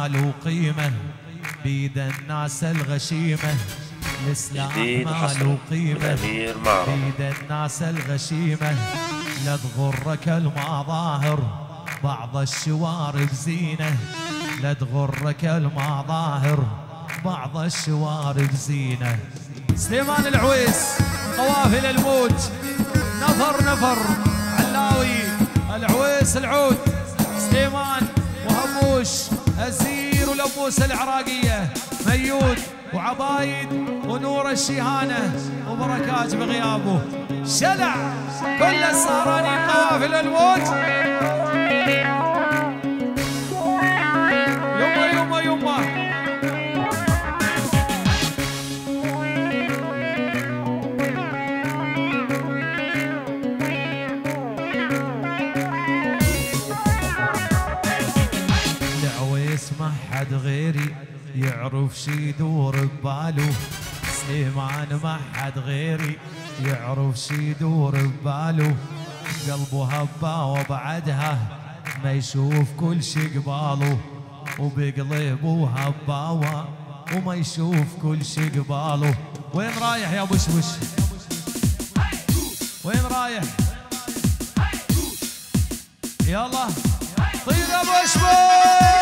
مال وقيمة بيد الناس الغشيمة. الإسلام مال وقيمة الأمير معرض بيد الناس الغشيمة. لا تغرك المظاهر بعض الشوارب زينة. لا تغرك المظاهر بعض الشوارب زينة. سليمان العويس قوافل الموت نفر نفر علاوي العويس العود سليمان الزير ولبوس العراقية ميود وعبايد ونور الشيهانة وبركات بغيابه. شلع! كل السهرانين قوافل الموت حد غيري يعرف شي يدور بباله سليمان ما حد غيري يعرف شي يدور بباله قلبه هبا وبعدها ما يشوف كل شي قباله. وبقلبه هباوة وما يشوف كل شي قباله. وين رايح يا بشبش؟ وين رايح؟ يلا. طير يا بشبش!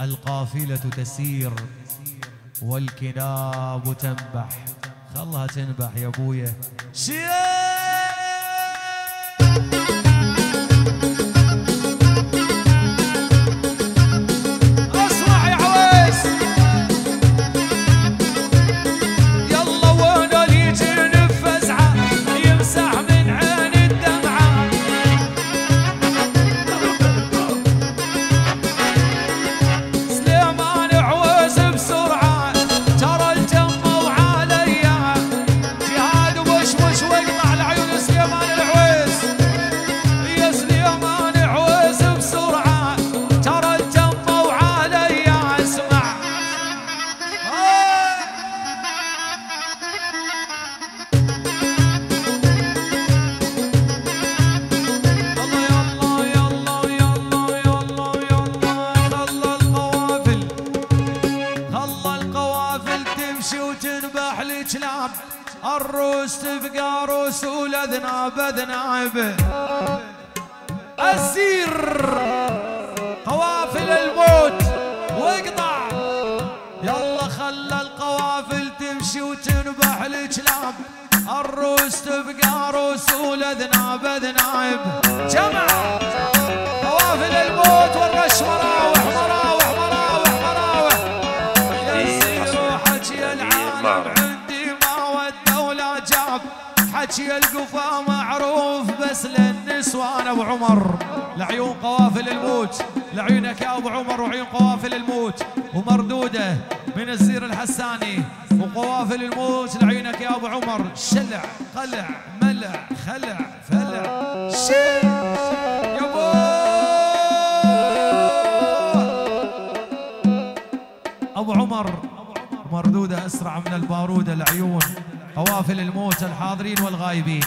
القافلة تسير والكلاب تنبح. خلها تنبح يا أبويا. شيخ الروس تبقى روس والاذناب اذناب السير. قوافل الموت. واقطع. يلا خلى القوافل تمشي وتنبح الكلاب الروس تبقى روس والاذناب اذناب جمع القفا معروف بس للنسوان. أبو عمر لعيون قوافل الموت. لعيونك يا أبو عمر وعيون قوافل الموت. ومردوده من الزير الحساني. وقوافل الموت لعيونك يا أبو عمر. شلع قلع ملع خلع فلع. شل يا ابو أبو عمر مردوده أسرع من البارودة العيون قوافل الموت الحاضرين والغايبين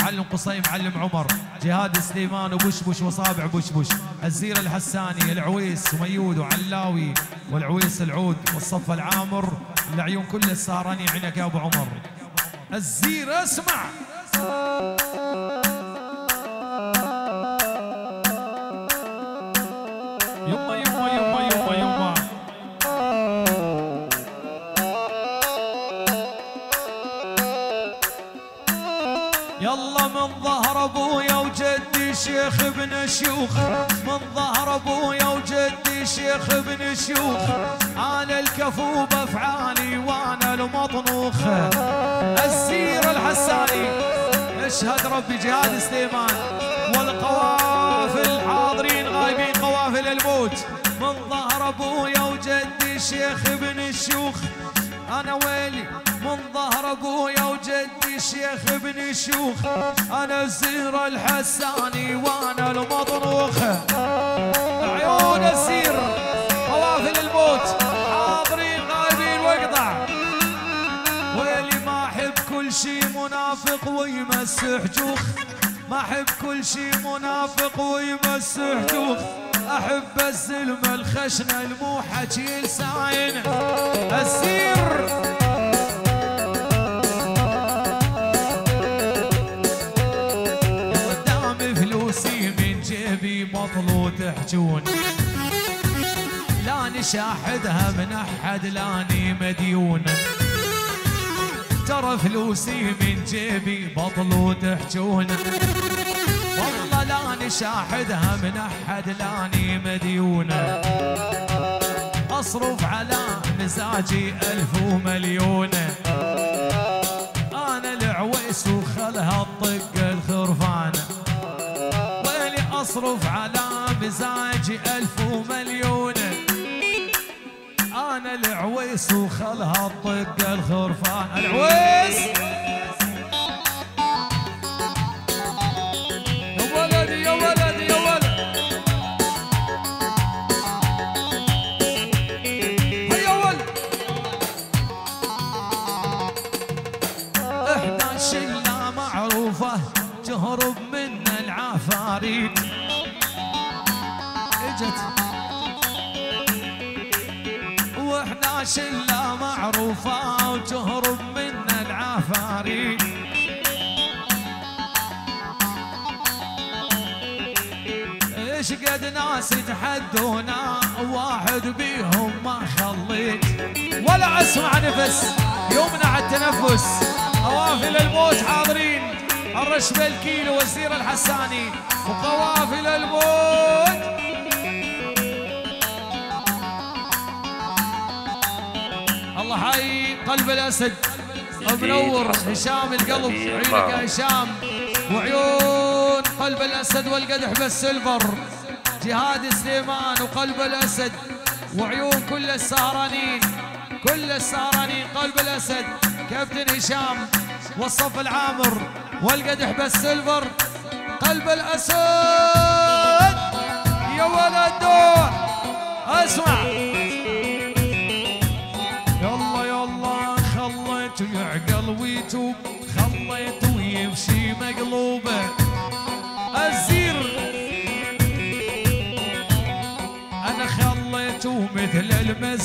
معلم قصي معلم عمر جهاد سليمان وبشبش وصابع بشبش الزير الحساني العويس وميود وعلاوي والعويس العود والصف العامر العيون كل السهراني عينك يا أبو عمر. الزير اسمع. ابن شيوخ من ظهر أبويا وجدي شيخ ابن شيوخ. أنا الكفو بافعالي وأنا المطنوخ. السير الحساني أشهد ربي جهاد سليمان. والقوافل حاضرين غايبين قوافل الموت. من ظهر أبويا وجدي شيخ ابن الشيوخ أنا ويلي من ظهر ابويا وجدي شيخ ابن شيوخ. أنا الزير الحساني وأنا المطروخ. عيون السير قوافل الموت. حاضرين غايبين واقطع ويلي ما أحب كل شي منافق ويمسح جوخ. ما أحب كل شي منافق ويمسح جوخ. أحب الزلم الخشنة المو حكي لساين السير من جيبي مطلو تحجون لا نشاحدها من أحد لاني مديون ترى فلوسي من جيبي بطلوا تحجون والله لا نشاحدها من أحد لاني مديون أصرف على مزاجي ألف ومليون. أنا العويس وخلها الطق الخرفان. اصرف على مزاجي ألف ومليون. أنا العويس وخلها الطق الخرفان. العويس! معروفة وتهرب منا العفاريت إيش قد ناس يتحدونا واحد بيهم ما خليت. ولا اسمع نفس يمنع التنفس قوافل الموت حاضرين. الرشب الكيلو وزير الحساني وقوافل الموت الله حي قلب الأسد. منور هشام القلب. عيونك يا هشام. وعيون قلب الأسد والقدح بالسلفر جهاد سليمان وقلب الأسد. وعيون كل السهرانين. كل السهرانين قلب الأسد. كابتن هشام والصف العامر والقدح بالسلفر قلب الأسد. يا ولد دور اسمع.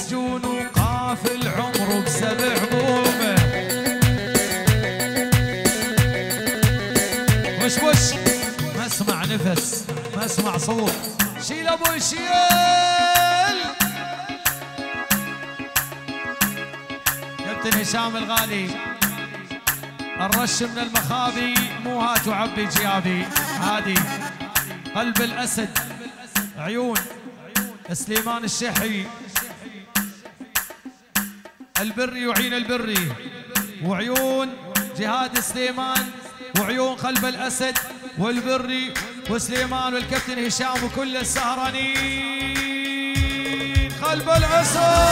المسجون وقافل عمره بسبع بومه وش وش؟ ما اسمع نفس ما اسمع صوت. شيل أبوي شيل. كابتن هشام الغالي. الرش من المخابي مو هات وعبي جيابي. هادي. قلب الأسد عيون. سليمان الشحي البري وعين البري وعيون جهاد سليمان وعيون قلب الأسد والبري وسليمان والكابتن هشام وكل السهرانين. قلب الأسد.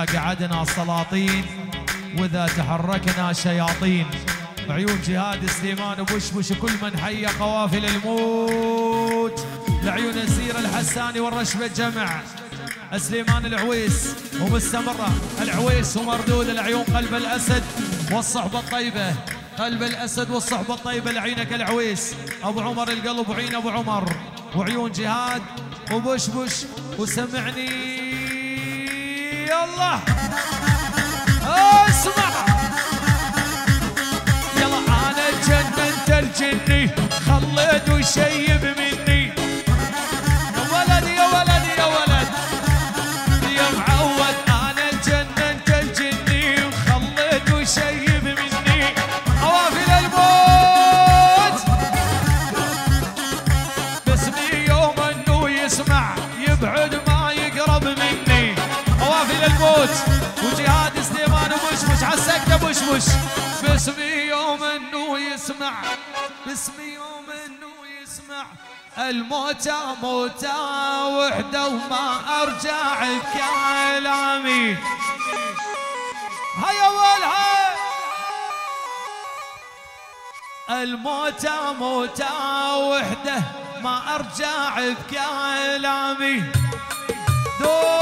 إذا قعدنا سلاطين وإذا تحركنا شياطين. عيون جهاد سليمان وبشبش وكل من حي قوافل الموت. لعيون السير الحساني والرشبة جمع سليمان العويس ومستمرة. العويس ومردود العيون قلب الأسد والصحبة الطيبة. قلب الأسد والصحبة الطيبة لعينك العويس. أبو عمر القلب وعين أبو عمر. وعيون جهاد وبشبش. وسمعني. يلا. اسمع. يلا أنا جننت الجني خليت وشيب مني. الموتى موتى وحده وما أرجع كلامي. هيا والها الموتى موتى وحده ما أرجع كلامي. دور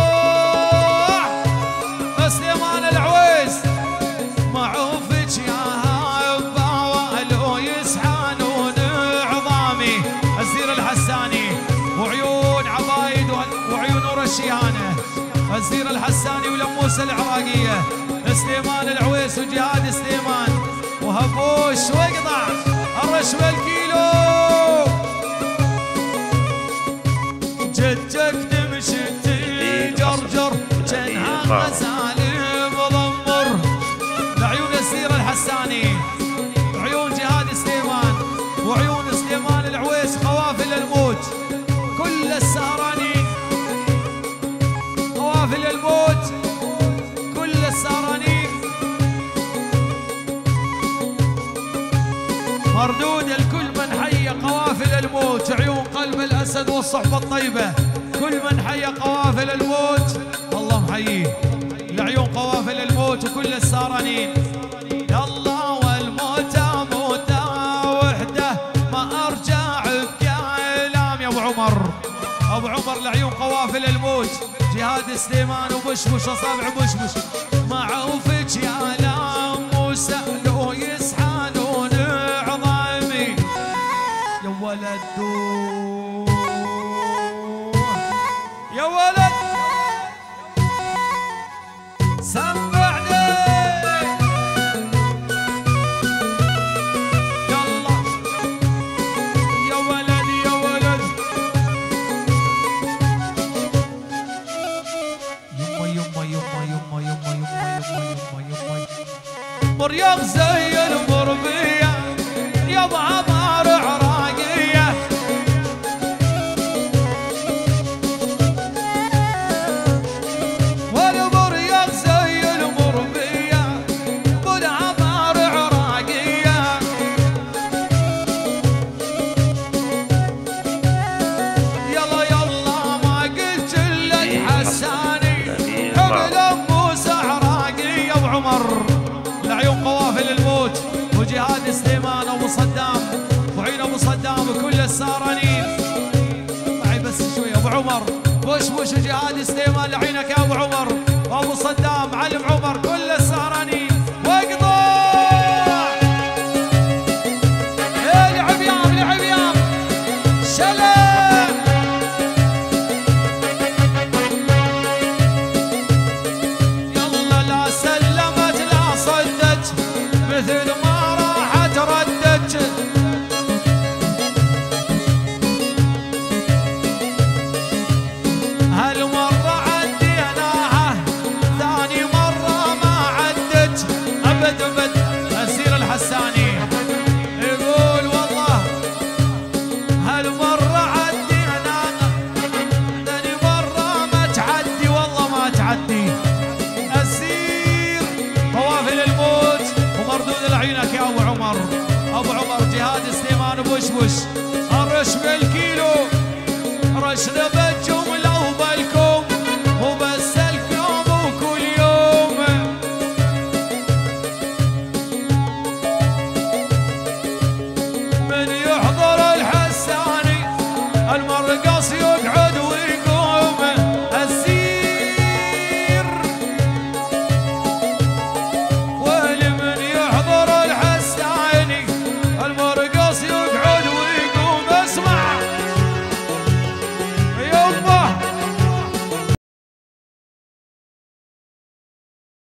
منصور الشيانة. وزير الحساني ولموس العراقية. سليمان العويس وجهاد سليمان. وهبوش واقطع الرشوه الكيلو جدك نمشتي جرجر. جنها غزال مضمر لعيون السير الحساني. وعيون جهاد سليمان. وعيون سليمان العويس خوافل الموت. قلب الأسد والصحبة الطيبة. كل من حي قوافل الموت الله محييه لعيون قوافل الموت وكل السارنين يلا والموتى موتى وحده ما ارجع بكلام يا أبو عمر أبو عمر لعيون قوافل الموت. جهاد سليمان وبشبش اصابع بشبش ما عوفك يا لام موسى لو يسحنون عظامي يا ولد of وجهاد سليمان أبو صدام. وعين أبو صدام وكل السارنين معي بس شوي أبو عمر. وش وش جهاد سليمان لعينك يا أبو عمر؟ وابو صدام علم عمر.